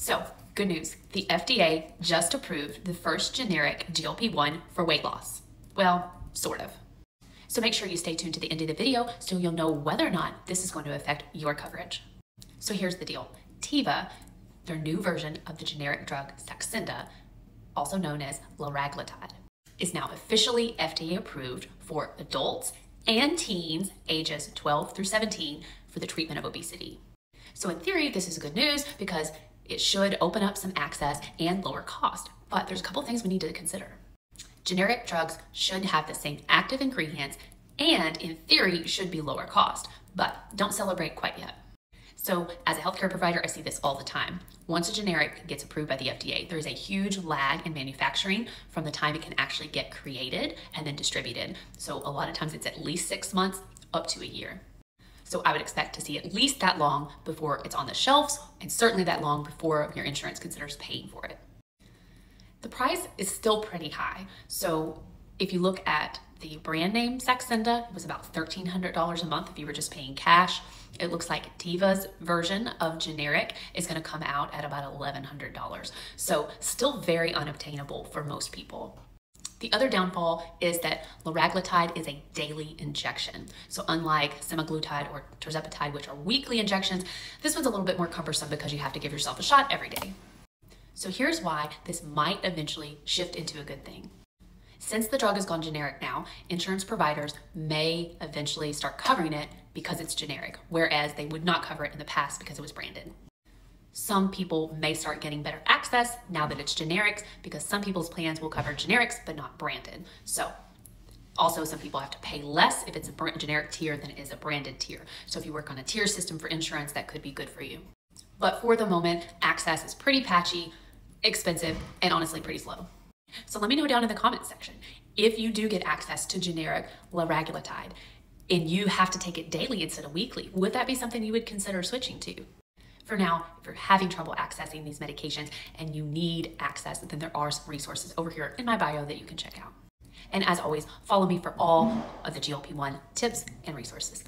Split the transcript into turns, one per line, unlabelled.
So, good news the FDA just approved the first generic GLP 1 for weight loss. Well, sort of. So, make sure you stay tuned to the end of the video so you'll know whether or not this is going to affect your coverage. So, here's the deal Teva, their new version of the generic drug Saxenda, also known as liraglutide, is now officially FDA approved for adults and teens ages 12 through 17 for the treatment of obesity. So, in theory, this is good news because it should open up some access and lower cost. But there's a couple things we need to consider. Generic drugs should have the same active ingredients and, in theory, should be lower cost, but don't celebrate quite yet. So, as a healthcare provider, I see this all the time. Once a generic gets approved by the FDA, there is a huge lag in manufacturing from the time it can actually get created and then distributed. So, a lot of times it's at least six months up to a year. So I would expect to see at least that long before it's on the shelves and certainly that long before your insurance considers paying for it. The price is still pretty high. So if you look at the brand name Saxenda, it was about $1,300 a month if you were just paying cash. It looks like Teva's version of generic is going to come out at about $1,100. So still very unobtainable for most people. The other downfall is that liraglutide is a daily injection. So unlike semaglutide or tirzepatide, which are weekly injections, this one's a little bit more cumbersome because you have to give yourself a shot every day. So here's why this might eventually shift into a good thing. Since the drug has gone generic now, insurance providers may eventually start covering it because it's generic, whereas they would not cover it in the past because it was branded. Some people may start getting better access now that it's generics because some people's plans will cover generics but not branded. So also, some people have to pay less if it's a generic tier than it is a branded tier. So if you work on a tier system for insurance, that could be good for you. But for the moment, access is pretty patchy, expensive, and honestly pretty slow. So let me know down in the comments section if you do get access to generic liraglutide and you have to take it daily instead of weekly, would that be something you would consider switching to? For now, if you're having trouble accessing these medications and you need access, then there are some resources over here in my bio that you can check out. And as always, follow me for all of the GLP 1 tips and resources.